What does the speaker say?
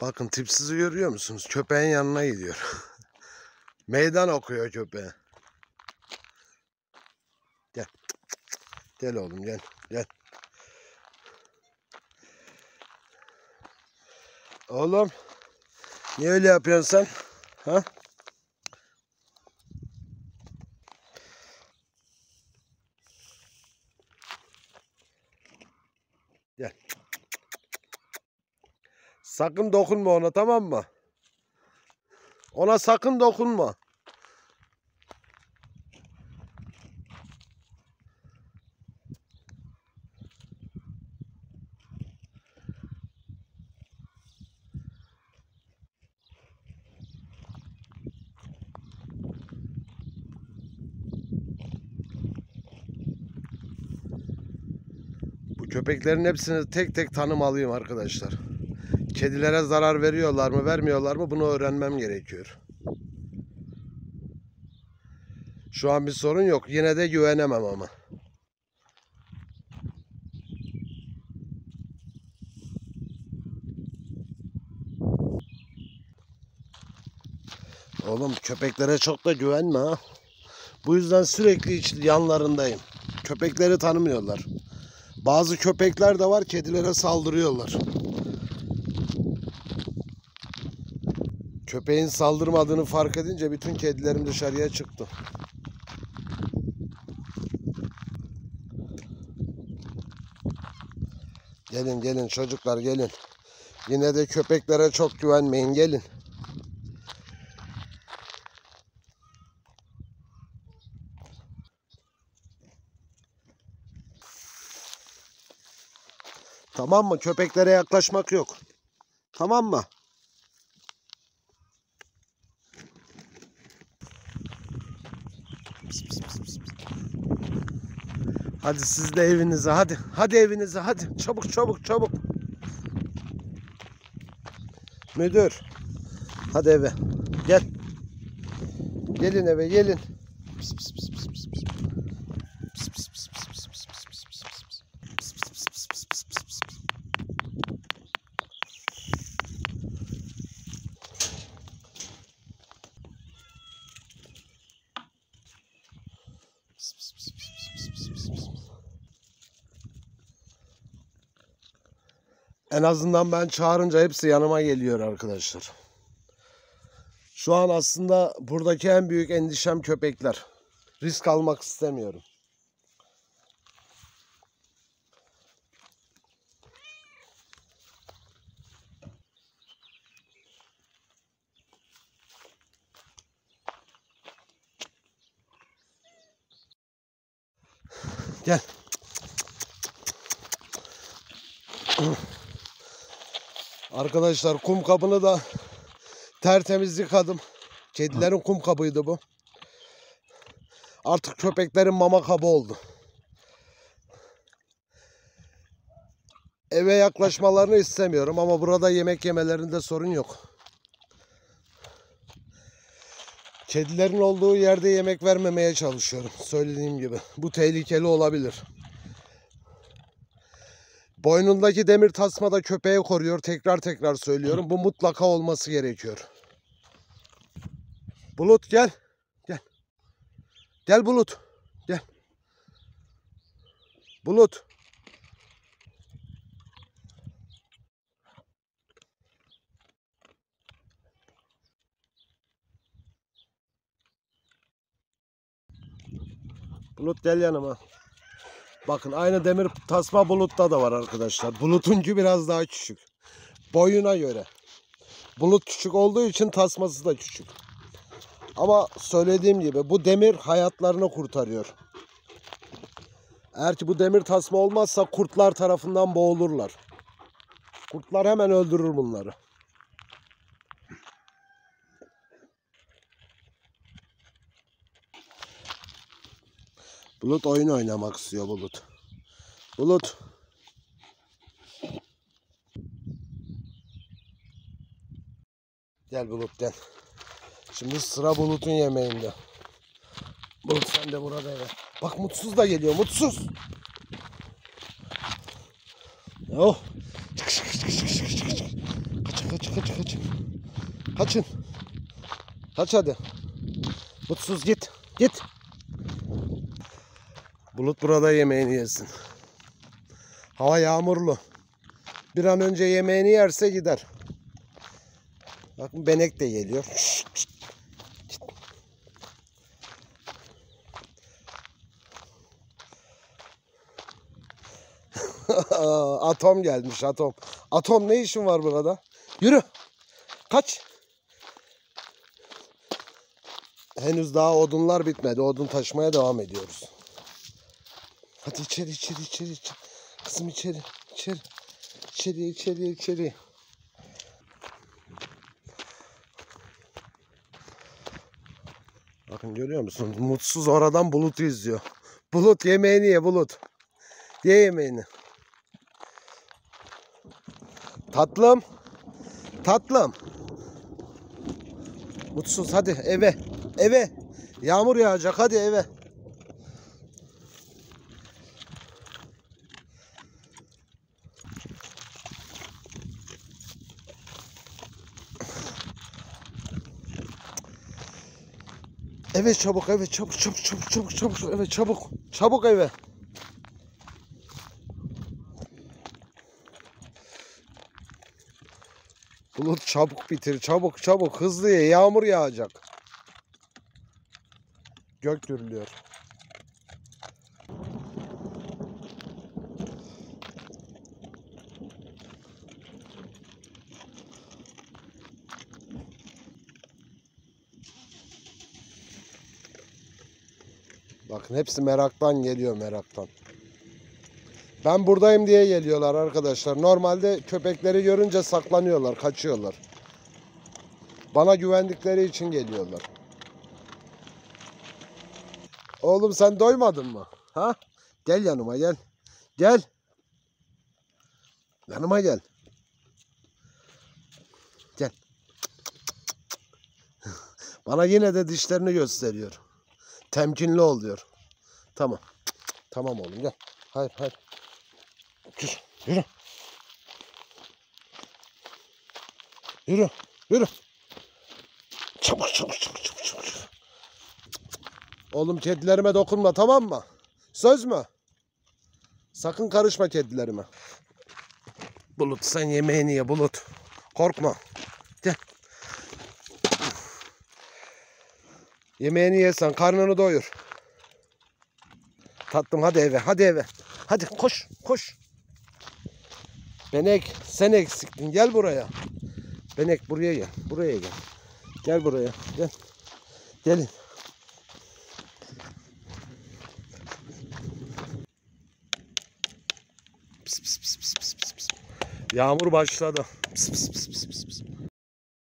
Bakın tipsizi görüyor musunuz? Köpeğin yanına gidiyor. Meydan okuyor köpeğe. Gel. Gel oğlum gel. Gel. Oğlum. Niye öyle yapıyorsun sen? Ha? Sakın dokunma ona tamam mı? Ona sakın dokunma. Köpeklerin hepsini tek tek tanımalıyım arkadaşlar. Kedilere zarar veriyorlar mı, vermiyorlar mı bunu öğrenmem gerekiyor. Şu an bir sorun yok. Yine de güvenemem ama. Oğlum köpeklere çok da güvenme ha. Bu yüzden sürekli yanlarındayım. Köpekleri tanımıyorlar. Bazı köpekler de var kedilere saldırıyorlar. Köpeğin saldırmadığını fark edince bütün kedilerim dışarıya çıktı. Gelin gelin çocuklar gelin. Yine de köpeklere çok güvenmeyin gelin. Tamam mı? Köpeklere yaklaşmak yok. Tamam mı? Pis, pis, pis, pis, pis. Hadi siz de evinize hadi. Hadi evinize hadi. Çabuk çabuk çabuk. Müdür. Hadi eve. Gel. Gelin eve gelin. Pis, pis, pis. En azından ben çağırınca hepsi yanıma geliyor arkadaşlar. Şu an aslında buradaki en büyük endişem köpekler. Risk almak istemiyorum. Gel. Arkadaşlar kum kabını da tertemiz yıkadım. Kedilerin kum kabıydı bu. Artık köpeklerin mama kabı oldu. Eve yaklaşmalarını istemiyorum ama burada yemek yemelerinde sorun yok. Kedilerin olduğu yerde yemek vermemeye çalışıyorum. Söylediğim gibi. Bu tehlikeli olabilir. Boynundaki demir tasma da köpeği koruyor. Tekrar tekrar söylüyorum. Bu mutlaka olması gerekiyor. Bulut gel. Gel. Gel Bulut. Gel. Bulut. Bulut gel yanıma. Bakın aynı demir tasma bulutta da var arkadaşlar. Bulutunki biraz daha küçük. Boyuna göre. Bulut küçük olduğu için tasması da küçük. Ama söylediğim gibi bu demir hayatlarını kurtarıyor. Eğer ki bu demir tasma olmazsa kurtlar tarafından boğulurlar. Kurtlar hemen öldürür bunları. Bulut oyun oynamak istiyor Bulut. Bulut. Gel Bulut gel. Şimdi sıra Bulut'un yemeğinde. Bulut sen de burada eve. Bak mutsuz da geliyor mutsuz. Oh. Çık çık çık çık çık çık çık. Kaç kaç kaç kaç kaç. Kaçın. Kaç hadi. Mutsuz git. Git. Bulut burada yemeğini yesin. Hava yağmurlu. Bir an önce yemeğini yerse gider. Bakın benek de geliyor. Atom gelmiş atom. Atom ne işin var burada? Yürü. Kaç. Henüz daha odunlar bitmedi. Odun taşımaya devam ediyoruz. Hadi içeri içeri içeri. içeri. Kızım içeri içeri. İçeri içeri içeri. Bakın görüyor musun? Mutsuz oradan Bulut'u izliyor. Bulut yemeğini ye Bulut. Ye yemeğini. Tatlım. Tatlım. Mutsuz hadi eve. Eve. Yağmur yağacak hadi eve. Eve çabuk eve çabuk çabuk çabuk çabuk çabuk eve çabuk çabuk eve. Bulut çabuk bitir çabuk çabuk hızlı ye yağmur yağacak. Gök gürlüyor. Bakın hepsi meraktan geliyor meraktan. Ben buradayım diye geliyorlar arkadaşlar. Normalde köpekleri görünce saklanıyorlar, kaçıyorlar. Bana güvendikleri için geliyorlar. Oğlum sen doymadın mı? Ha? Gel yanıma gel. Gel. Yanıma gel. Gel. Bana yine de dişlerini gösteriyor. Temkinli ol diyor. Tamam. Tamam oğlum gel. Hayır hayır. Yürü. Yürü. Yürü. Yürü. Çabuk çabuk çabuk çabuk çabuk. Oğlum kedilerime dokunma tamam mı? Söz mü? Sakın karışma kedilerime. Bulut sen yemeğini ye Bulut. Korkma. Gel. Yemeğini yesen karnını doyur. Tatlım hadi eve hadi eve. Hadi koş koş. Benek sen eksiktin gel buraya. Benek buraya gel. Buraya gel. Gel buraya. Gel. Gelin. Pis, pis, pis, pis, pis, pis. Yağmur başladı. Pis, pis, pis, pis, pis.